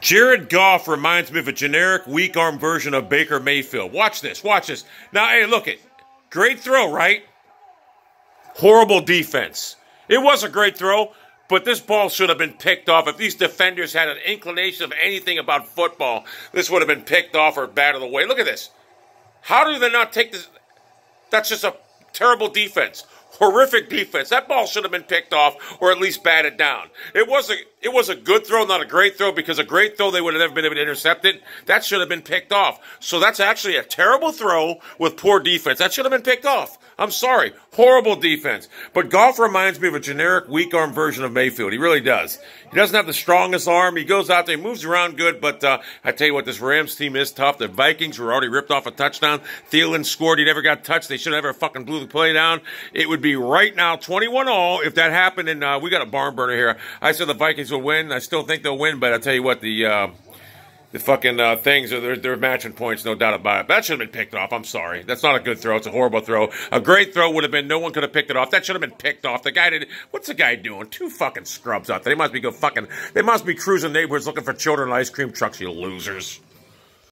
Jared Goff reminds me of a generic weak arm version of Baker Mayfield. Watch this. Watch this. Now, hey, look it. Great throw, right? Horrible defense. It was a great throw, but this ball should have been picked off. If these defenders had an inclination of anything about football, this would have been picked off or batted away. Look at this. How do they not take this? That's just a terrible defense horrific defense. That ball should have been picked off or at least batted down. It was a it was a good throw, not a great throw, because a great throw they would have never been able to intercept it. That should have been picked off. So that's actually a terrible throw with poor defense. That should have been picked off. I'm sorry. Horrible defense. But Goff reminds me of a generic weak arm version of Mayfield. He really does. He doesn't have the strongest arm. He goes out there, he moves around good, but uh, I tell you what, this Rams team is tough. The Vikings were already ripped off a touchdown. Thielen scored. He never got touched. They should have ever fucking blew the play down. It would be right now 21 all if that happened. And uh, we got a barn burner here. I said the Vikings will win. I still think they'll win, but I tell you what, the. Uh, the fucking uh, things are they're, they're matching points, no doubt about it. That should have been picked off. I'm sorry. That's not a good throw. It's a horrible throw. A great throw would have been no one could have picked it off. That should have been picked off. The guy did. What's the guy doing? Two fucking scrubs out there. They must be go fucking. They must be cruising neighborhoods looking for children ice cream trucks. You losers.